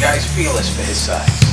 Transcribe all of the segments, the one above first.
Guy's fearless for his size.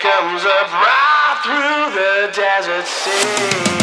Comes up right through the desert sea.